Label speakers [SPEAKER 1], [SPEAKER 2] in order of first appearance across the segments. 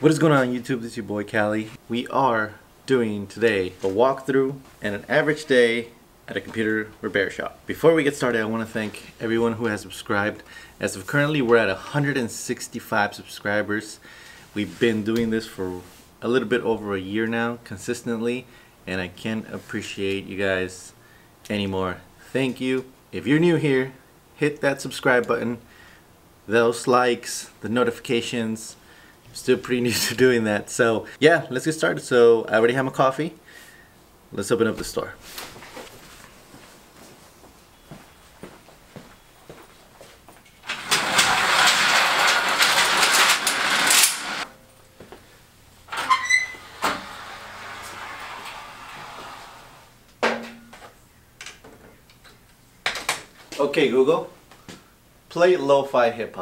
[SPEAKER 1] What is going on YouTube? This is your boy Cali. We are doing today a walkthrough and an average day at a computer repair shop. Before we get started, I want to thank everyone who has subscribed. As of currently, we're at 165 subscribers. We've been doing this for a little bit over a year now, consistently, and I can't appreciate you guys anymore. Thank you. If you're new here, hit that subscribe button. Those likes, the notifications, still pretty new to doing that. So yeah, let's get started. So I already have my coffee. Let's open up the store. Okay, Google, play lo-fi hip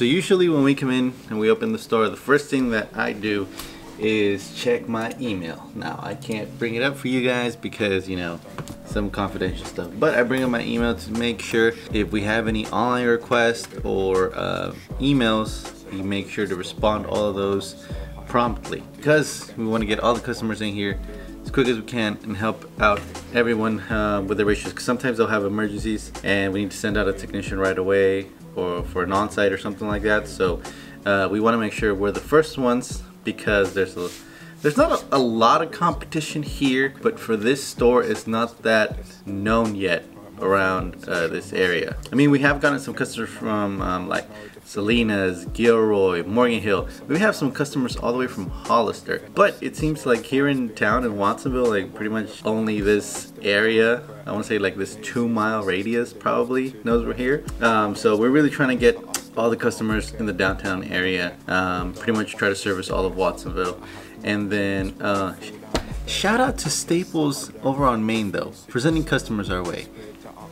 [SPEAKER 1] So usually when we come in and we open the store, the first thing that I do is check my email. Now I can't bring it up for you guys because you know some confidential stuff, but I bring up my email to make sure if we have any online requests or uh, emails, we make sure to respond all of those promptly because we want to get all the customers in here as quick as we can and help out everyone uh, with their issues. Cause sometimes they'll have emergencies and we need to send out a technician right away or for an on-site or something like that. So uh, we want to make sure we're the first ones because there's a there's not a, a lot of competition here, but for this store, it's not that known yet around uh, this area. I mean, we have gotten some customers from um, like Salinas, Gilroy, Morgan Hill. We have some customers all the way from Hollister. But it seems like here in town in Watsonville, like pretty much only this area, I want to say like this two mile radius probably knows we're here. Um, so we're really trying to get all the customers in the downtown area, um, pretty much try to service all of Watsonville. And then uh, shout out to Staples over on Main though, for sending customers our way.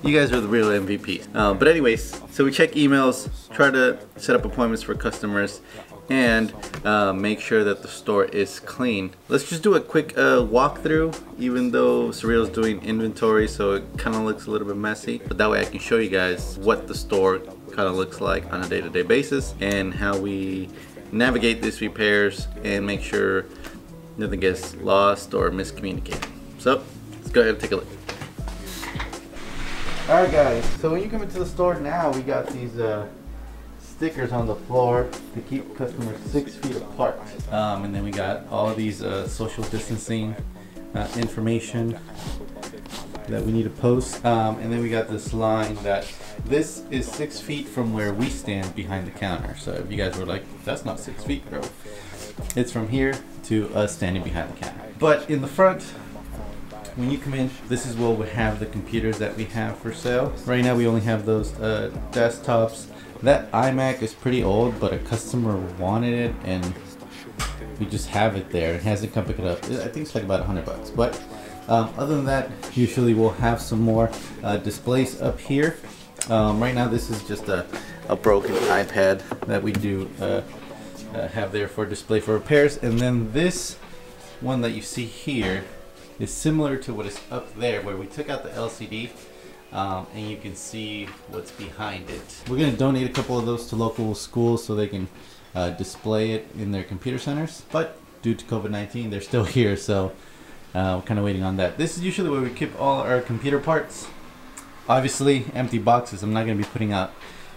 [SPEAKER 1] You guys are the real MVPs. Uh, but anyways, so we check emails, try to set up appointments for customers, and uh, make sure that the store is clean. Let's just do a quick uh, walkthrough, even though Ceril's doing inventory, so it kind of looks a little bit messy. But that way I can show you guys what the store kind of looks like on a day-to-day -day basis and how we navigate these repairs and make sure nothing gets lost or miscommunicated. So let's go ahead and take a look. Alright guys, so when you come into the store now, we got these uh, stickers on the floor to keep customers six feet apart. Um, and then we got all these uh, social distancing uh, information that we need to post. Um, and then we got this line that this is six feet from where we stand behind the counter. So if you guys were like, that's not six feet, bro. It's from here to us standing behind the counter. But in the front, when you come in, this is where we have the computers that we have for sale. Right now we only have those uh, desktops. That iMac is pretty old, but a customer wanted it and we just have it there. It hasn't come pick it up. I think it's like about 100 bucks. But um, other than that, usually we'll have some more uh, displays up here. Um, right now this is just a, a broken iPad that we do uh, uh, have there for display for repairs. And then this one that you see here is similar to what is up there where we took out the LCD um, and you can see what's behind it. We're going to donate a couple of those to local schools so they can uh, display it in their computer centers. But due to COVID-19, they're still here, so uh, we're kind of waiting on that. This is usually where we keep all our computer parts. Obviously, empty boxes. I'm not going to be putting out,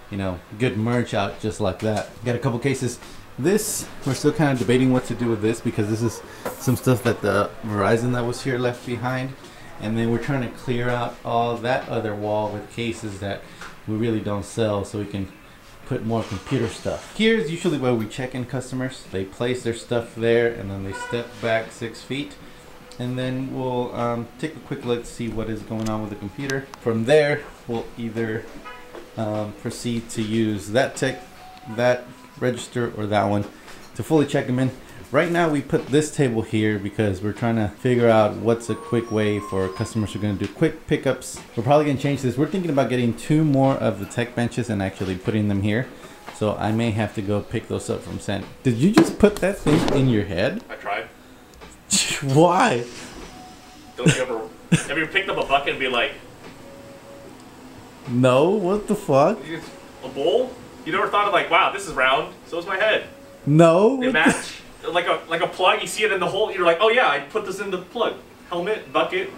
[SPEAKER 1] you know, good merch out just like that. Got a couple cases this, we're still kind of debating what to do with this because this is some stuff that the Verizon that was here left behind. And then we're trying to clear out all that other wall with cases that we really don't sell so we can put more computer stuff. Here's usually where we check in customers. They place their stuff there and then they step back six feet. And then we'll um, take a quick look to see what is going on with the computer. From there, we'll either um, proceed to use that tech, that register or that one to fully check them in. Right now we put this table here because we're trying to figure out what's a quick way for customers who are going to do quick pickups. We're probably going to change this. We're thinking about getting two more of the tech benches and actually putting them here. So I may have to go pick those up from Sent. Did you just put that thing in your head?
[SPEAKER 2] I tried.
[SPEAKER 1] Why?
[SPEAKER 2] Don't you ever have you picked up a bucket and be like,
[SPEAKER 1] No, what the fuck?
[SPEAKER 2] A bowl? You never thought of like, wow, this is round, so is my head.
[SPEAKER 1] No.
[SPEAKER 2] They match. like a like a plug, you see it in the hole, you're like, oh yeah, I put this in the plug. Helmet, bucket,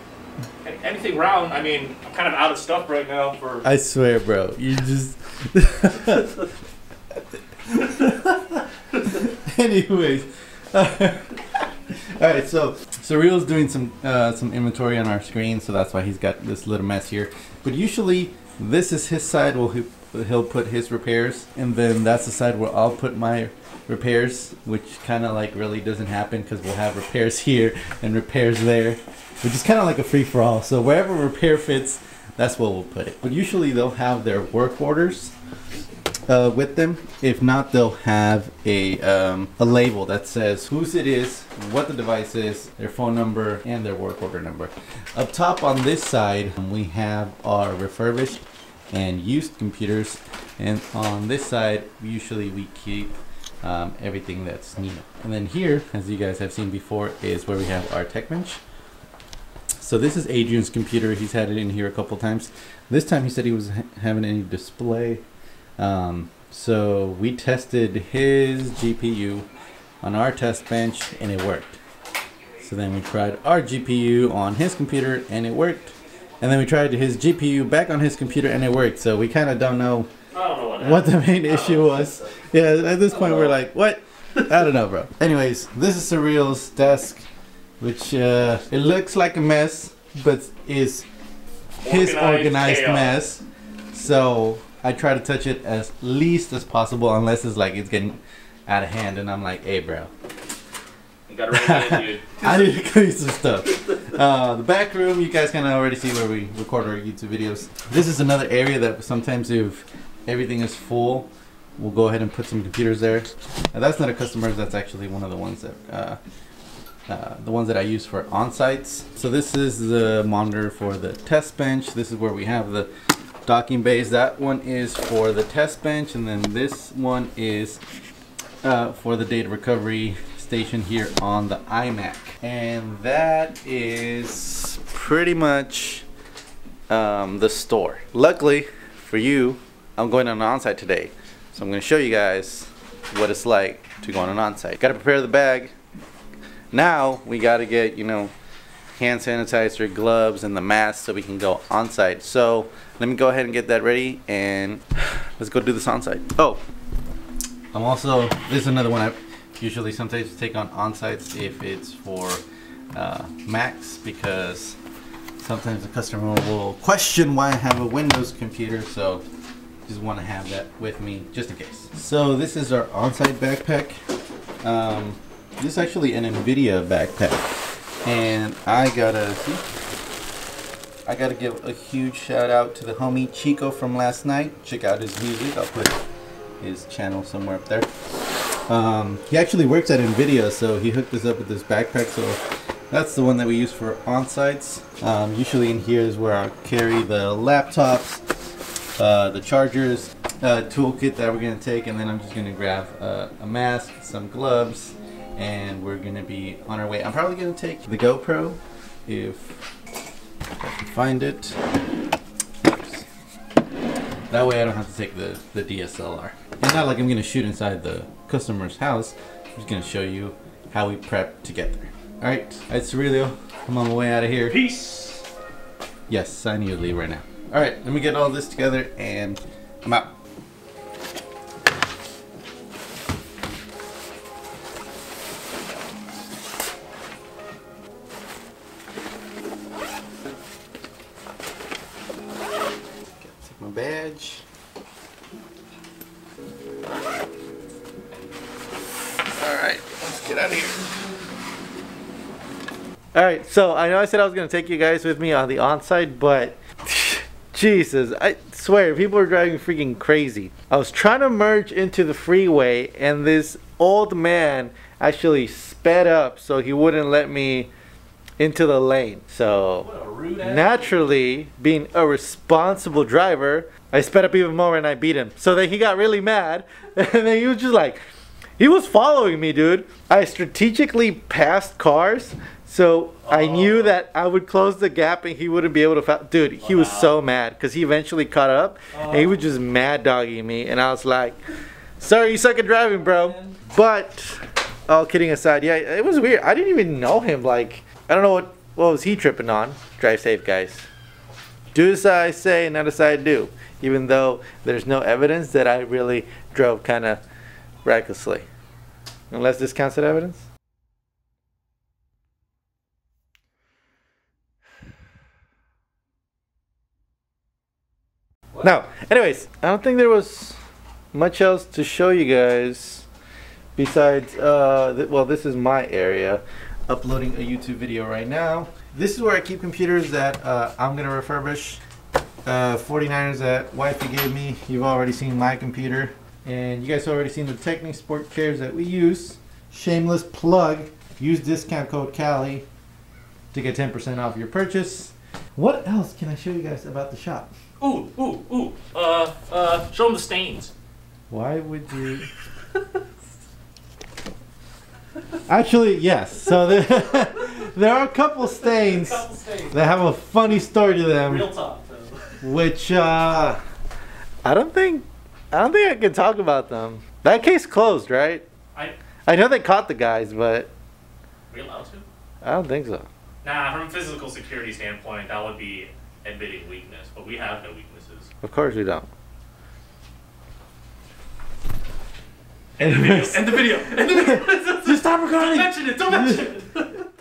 [SPEAKER 2] anything round. I mean, I'm kind of out of stuff right now for.
[SPEAKER 1] I swear, bro. You just. Anyways, all right. So Ceril's doing some uh, some inventory on our screen, so that's why he's got this little mess here. But usually, this is his side. Well, he, he'll put his repairs, and then that's the side where I'll put my repairs, which kind of like really doesn't happen because we'll have repairs here and repairs there, which is kind of like a free for all. So wherever repair fits, that's where we'll put it. But usually they'll have their work orders uh, with them. If not, they'll have a um, a label that says whose it is, what the device is, their phone number, and their work order number. Up top on this side, we have our refurbished and used computers, and on this side, usually we keep um, everything that's new. And then here, as you guys have seen before, is where we have our tech bench. So this is Adrian's computer. He's had it in here a couple times. This time he said he was ha- having any display. Um, so we tested his GPU on our test bench and it worked. So then we tried our GPU on his computer and it worked. And then we tried his GPU back on his computer and it worked. So we kind of don't know
[SPEAKER 2] I don't know what.
[SPEAKER 1] what the main issue was. Yeah, at this point we're like, what? I don't know, bro. Anyways, this is Ceril's desk, which uh, it looks like a mess, but is his
[SPEAKER 2] Organized
[SPEAKER 1] organized mess. So I try to touch it as least as possible, unless it's like it's getting out of hand, and I'm like, hey, bro,
[SPEAKER 2] You gotta rein it in, dude.
[SPEAKER 1] I need to clean some stuff. Uh, the back room, you guys can already see where we record our YouTube videos. This is another area that sometimes if everything is full, we'll go ahead and put some computers there. And that's not a customer, that's actually one of the ones that, uh, uh, the ones that I use for on-sites. So this is the monitor for the test bench. This is where we have the docking bays. That one is for the test bench, and then this one is uh, for the data recovery station here on the iMac. And that is pretty much um, the store. Luckily for you, I'm going on an onsite today. So I'm going to show you guys what it's like to go on an onsite. Got to prepare the bag. Now we got to get, you know, hand sanitizer, gloves, and the mask so we can go on site. So let me go ahead and get that ready and let's go do this on site. Oh, I'm also, this is another one I usually sometimes take on on sites if it's for uh, Macs because sometimes the customer will question why I have a Windows computer. So just want to have that with me just in case. So this is our on-site backpack. Um, this is actually an NVIDIA backpack. And I gotta, see, I gotta give a huge shout out to the homie Chico from last night. Check out his music. I'll put his channel somewhere up there. Um, he actually works at NVIDIA, so he hooked us up with this backpack. So that's the one that we use for on-sites. Um, usually in here is where I carry the laptops, uh, the chargers, uh, toolkit that we're gonna take, and then I'm just gonna grab uh, a mask, some gloves, and we're gonna be on our way. I'm probably gonna take the GoPro if I can find it. That way I don't have to take the, the DSLR. It's not like I'm gonna shoot inside the customer's house. I'm just gonna show you how we prep to get there. Alright, it's Aurelio. I'm on my way out of here.
[SPEAKER 2] Peace.
[SPEAKER 1] Yes, I need to leave right now. Alright, let me get all this together and I'm out. Out of here. All right, so I know I said I was gonna take you guys with me on the on-site, but Jesus, I swear people are driving freaking crazy. I was trying to merge into the freeway, and this old man actually sped up so he wouldn't let me into the lane. So
[SPEAKER 2] What a rude ass.
[SPEAKER 1] naturally, being a responsible driver, I sped up even more and I beat him. So then he got really mad, and then he was just like, he was following me, dude. I strategically passed cars So I knew
[SPEAKER 2] Oh.
[SPEAKER 1] that I would close the gap and he wouldn't be able to. Dude, he was so mad because he eventually caught up and he
[SPEAKER 2] Oh.
[SPEAKER 1] was just mad dogging me, and I was like, "Sorry, you suck at driving, bro." But all kidding aside, yeah, it was weird. I didn't even know him. Like, I don't know what what was he tripping on. Drive safe, guys. Do as I say, not as I do. Even though there's no evidence that I really drove kind of recklessly, unless as evidence. No. Anyways, I don't think there was much else to show you guys besides, uh, th- well, this is my area. Uploading a YouTube video right now. This is where I keep computers that uh, I'm gonna refurbish. Uh, 49ers that wifey gave me. You've already seen my computer, and you guys already seen the TechniSport chairs that we use. Shameless plug. Use discount code Cali to get 10% off your purchase. What else can I show you guys about the shop?
[SPEAKER 2] Ooh, ooh, ooh. Uh, uh, show them the stains.
[SPEAKER 1] Why would you? Actually, yes. So there, there are a couple stains
[SPEAKER 2] Couple stains.
[SPEAKER 1] that have a funny story to them,
[SPEAKER 2] Real talk. though.
[SPEAKER 1] which uh, I don't think I don't think I can talk about them. That case closed, right?
[SPEAKER 2] I.
[SPEAKER 1] I know they caught the guys, but
[SPEAKER 2] We allowed to?
[SPEAKER 1] I don't think so.
[SPEAKER 2] Nah, from a physical security standpoint, that would be admitting weakness, but we have no weaknesses.
[SPEAKER 1] Of course we don't.
[SPEAKER 2] End the video. End the video. End the video.
[SPEAKER 1] Just stop recording.
[SPEAKER 2] Don't mention it. Don't mention it.